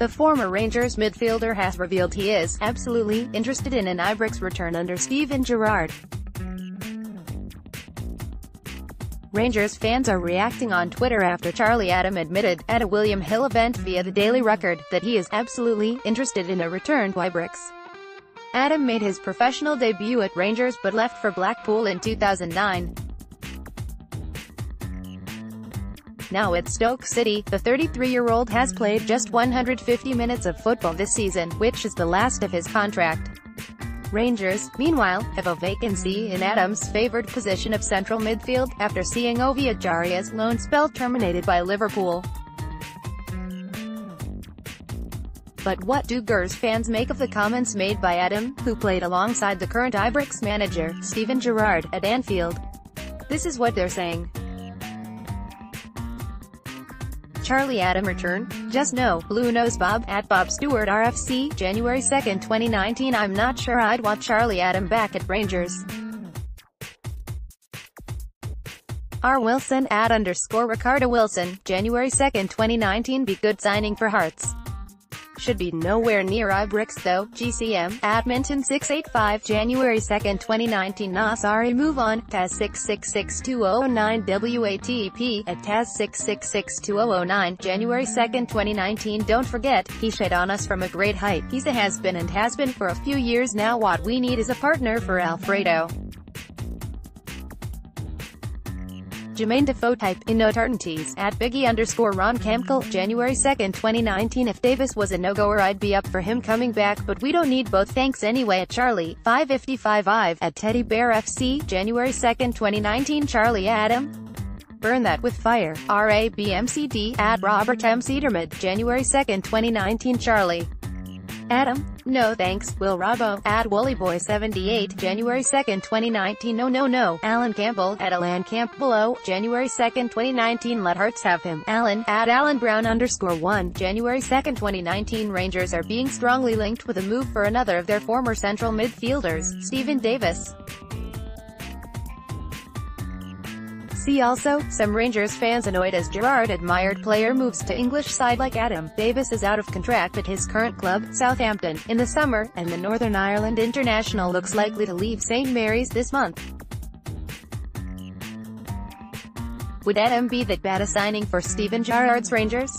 The former Rangers midfielder has revealed he is absolutely interested in an Ibrox return under Steven Gerrard. Rangers fans are reacting on Twitter after Charlie Adam admitted, at a William Hill event via the Daily Record, that he is absolutely interested in a return to Ibrox. Adam made his professional debut at Rangers but left for Blackpool in 2009. Now at Stoke City, the 33-year-old has played just 150 minutes of football this season, which is the last of his contract. Rangers, meanwhile, have a vacancy in Adams' favoured position of central midfield, after seeing Ovie Ejaria's loan spell terminated by Liverpool. But what do Gers fans make of the comments made by Adam, who played alongside the current Ibrox manager, Steven Gerrard, at Anfield? This is what they're saying. Charlie Adam return? Just know, Blue Nose Bob, at Bob Stewart RFC, January 2, 2019 I'm not sure I'd want Charlie Adam back at Rangers. R. Wilson, at underscore Ricardo Wilson, January 2, 2019 Be good signing for Hearts should be nowhere near Ibrox though, GCM, Adminton 685, January 2, 2019 Nasari ah, move on, Taz 6662009 WATP, at Taz 6662009, January 2, 2019 Don't forget, he shed on us from a great height, he's a has-been and has been for a few years now. What we need is a partner for Alfredo. Jermaine Defoe type, in no certainties, at Biggie underscore Ron Camkel, January 2, 2019 If Davis was a no-goer I'd be up for him coming back but we don't need both. Thanks anyway at Charlie, 555 at Teddy Bear FC, January 2, 2019 Charlie Adam, Burn That With Fire, RABMCD, at Robert M. Cedarmid, January 2, 2019 Charlie Adam, no thanks, Will Robbo, at Woollyboy78, January 2, 2019 No no no, Alan Campbell, at Alan Camp below, January 2, 2019 Let Hearts have him, Alan, at Alan Brown underscore 1, January 2, 2019 Rangers are being strongly linked with a move for another of their former central midfielders, Steven Davis. See also, some Rangers fans annoyed as Gerrard admired player moves to English side like Adam. Davis is out of contract at his current club, Southampton, in the summer, and the Northern Ireland international looks likely to leave St Mary's this month. Would Adam be that bad a signing for Steven Gerrard's Rangers?